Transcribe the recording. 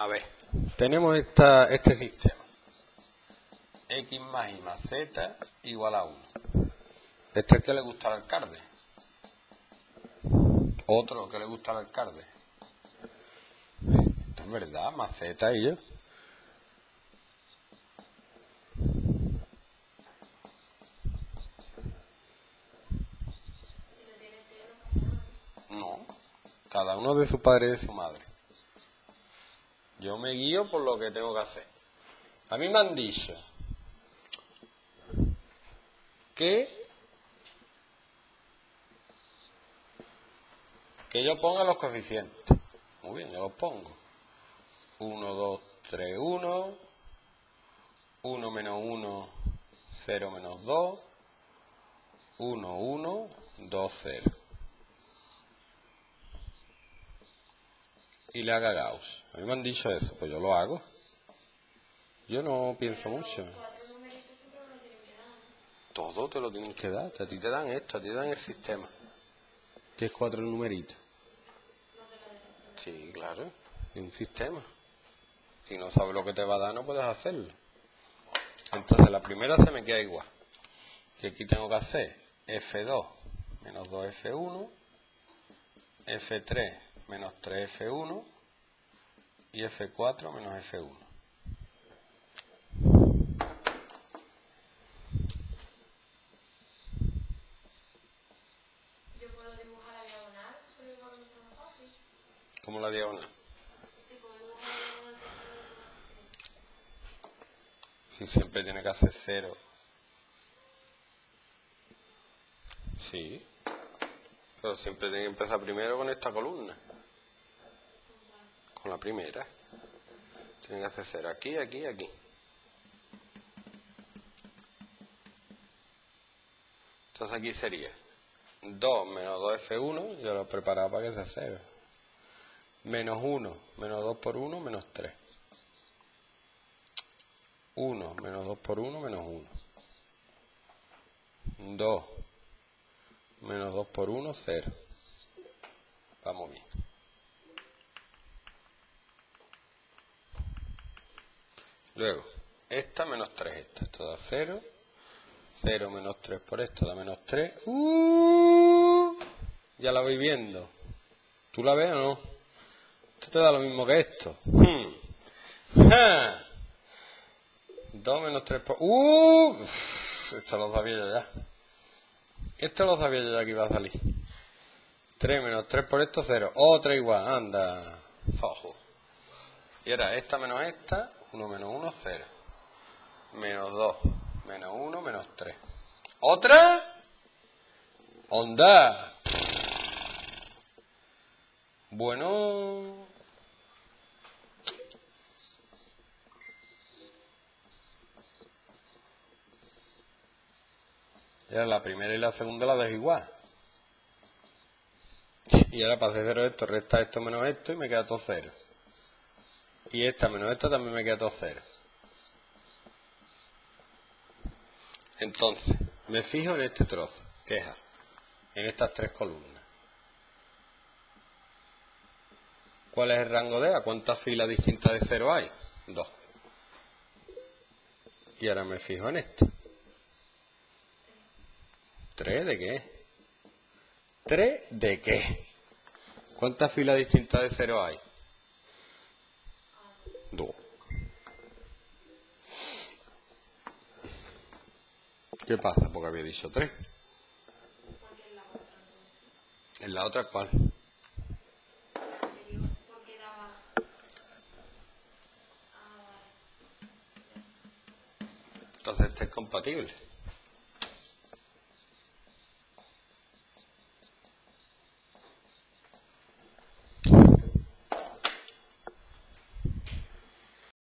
A ver, tenemos esta, este sistema. X más Y más Z igual a 1. Este es el que le gusta al alcalde. Otro que le gusta al alcalde. Esto es verdad, más Z y yo. No, cada uno de su padre y de su madre. Yo me guío por lo que tengo que hacer. A mí me han dicho que que yo ponga los coeficientes. Muy bien, yo los pongo. 1, 2, 3, 1. 1 menos 1, 0 menos 2. 1, 1, 2, 0. Y le haga Gauss. A mí me han dicho eso, pues yo lo hago. Yo no pienso mucho. Todo te lo tienen que dar. A ti te dan esto, a ti te dan el sistema. Que es cuatro numeritos. Sí, claro. Es un sistema. Si no sabes lo que te va a dar, no puedes hacerlo. Entonces la primera se me queda igual. Que aquí tengo que hacer F2 menos 2F1, F3 menos 3F1 y F4 menos F1. Yo puedo dibujar la diagonal. Sí, siempre tiene que hacer cero. Sí. Pero siempre tiene que empezar primero con esta columna. Con la primera. Tiene que hacer cero aquí, aquí, aquí. Entonces aquí sería 2 menos 2F1, yo lo he preparado para que sea cero. Menos 1, menos 2 por 1, menos 3. 1 menos 2 por 1 menos 1. 2 menos 2 por 1, 0. Vamos bien. Luego, esta menos 3, esta. Esto da 0. 0 menos 3 por esto da menos 3. ¡Uh! Ya la voy viendo. ¿Tú la ves o no? Esto te da lo mismo que esto. Hmm. ¡Ja! 2 menos 3 por... ¡Uh! Esto lo sabía yo ya. Esto lo sabía yo ya que iba a salir. 3 menos 3 por esto, 0. Otra igual, anda. Fajo. Y era esta menos esta, 1 menos 1, 0. Menos 2, menos 1, menos 3. ¿Otra? ¡Onda! Bueno... Y ahora la primera y la segunda la dejo igual. Y ahora para hacer cero esto, resta esto menos esto y me queda todo cero. Y esta menos esta también me queda todo cero. Entonces, me fijo en este trozo, queja, en estas tres columnas. ¿Cuál es el rango de A? ¿Cuántas filas distintas de cero hay? Dos. Y ahora me fijo en este. ¿Tres de qué? ¿Tres de qué? ¿Cuántas filas distintas de cero hay? Dos. ¿Qué pasa? Porque había dicho tres. ¿En la otra cuál? Entonces este es compatible.